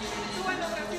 Un,